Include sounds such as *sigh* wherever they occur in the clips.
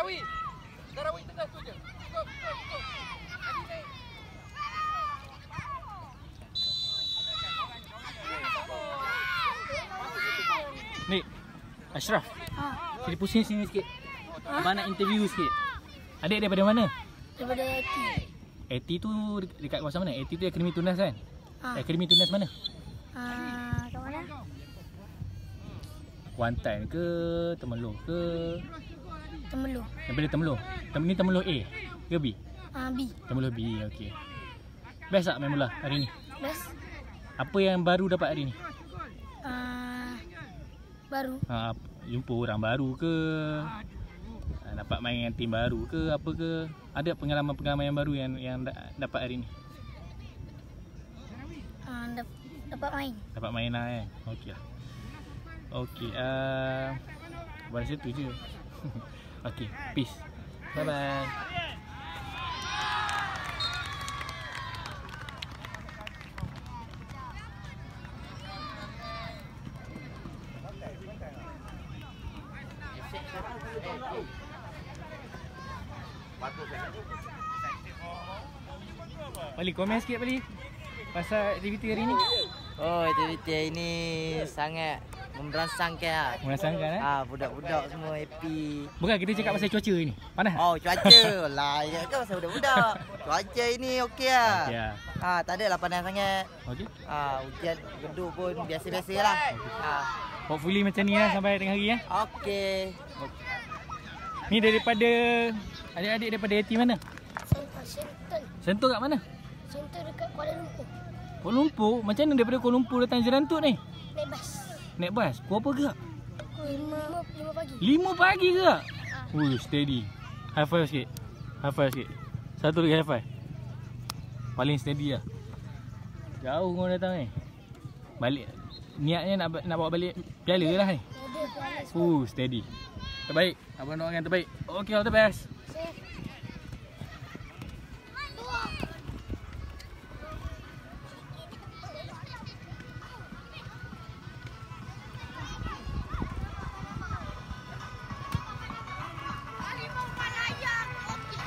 Karawi. Karawi tengah tu je. Stop, stop, stop. Adi naik. Ni, Ashraf. Ha, Sini pusing sini sikit. Ha? Abang nak interview sikit. Adik daripada mana? daripada IT. AT tu de- dekat kawasan mana? AT tu Akademi Tunas kan? Ha. Akademi Tunas mana? Ah, kat mana? Kuantan ke Temeloh ke? Temeloh. Daripada Temeloh. Tem ni Temeloh A ke B? Ah, B. Temeloh B, okey. Best tak main bola hari ni? Best. Apa yang baru dapat hari ni? Ah, baru. Ha, jumpa orang baru ke? Ha, dapat main dengan tim baru ke apa ke? Ada pengalaman-pengalaman yang baru yang yang da- dapat hari ni? Ah, dap- dapat main. Dapat main lah eh. Okey lah. Okey. Uh, Baru situ je. *laughs* Okey. Peace. Bye bye. Balik komen sikit balik Pasal aktiviti hari ni Oh, aktiviti hari ni sangat memberangsangkan lah. Eh Ah, budak-budak semua happy. Bukan kita cakap pasal cuaca ni Panas? Oh, cuaca. *laughs* lah, ya ke pasal budak-budak. Cuaca ini okey lah. Okey lah Ah, tak adalah panas sangat. Okey Ah, hujan gedung pun biasa-biasa lah. Ah, Hopefully macam ni lah sampai tengah hari ya. okey. Ni daripada adik-adik daripada AT mana? Center. Sentul kat mana? Center dekat Kuala Lumpur. Kuala Lumpur. Macam mana daripada Kuala Lumpur datang Jerantut ni? Naik bas. Naik bas. Pukul apa gerak? Lima, lima pagi. 5 pagi gerak? Ui, steady. High five sikit. High five sikit. Satu lagi high five. Paling steady lah. Jauh kau datang ni. Balik. Niatnya nak nak bawa balik piala lah ni. Piala Uh, steady. Terbaik. Abang doakan terbaik. Okay, all the best.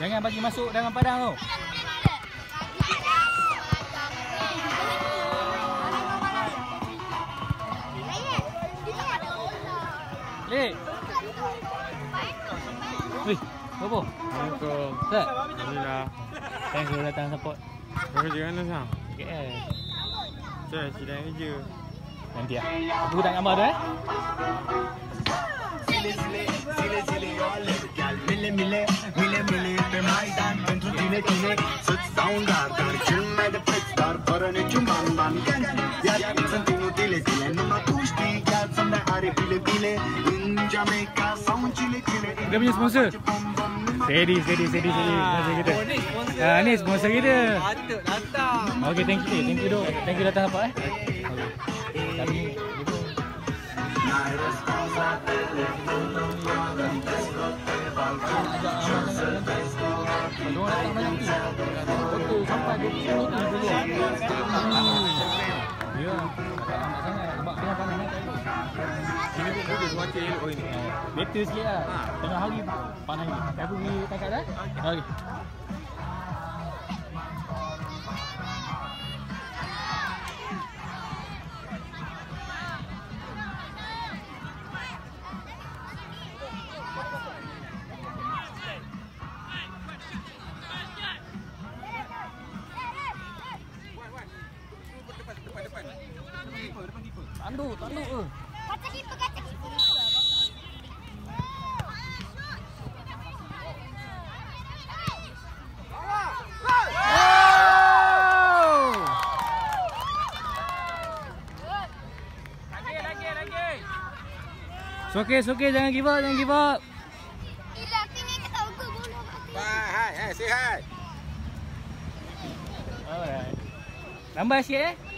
Jangan bagi masuk dalam padang tu. Lek. Wih, apa? Assalamualaikum. Alhamdulillah. Thanks for datang support. Kau kerja mana sang? KL. Saya sedang kerja. Nanti lah. Aku tak gambar tu eh. Kita punya sponsor. Sedih, sedih, sedih, sedih ah, sponsor kita. Oh, ni sponsor, e ah, sponsor kita Patut datang Okay, thank you, thank you, thank you datang apa eh. Okay. Better sikit lah. Tengah hari panas ni. Aku pergi tangkap dah. Okay. Tanduk, tanduk ke? Kaca kiper, kaca kiper. It's okay, it's okay. Jangan give up, jangan give up. Gila, aku ni bola. Hai, hai, hai, say hi. Alright. Lambat sikit eh.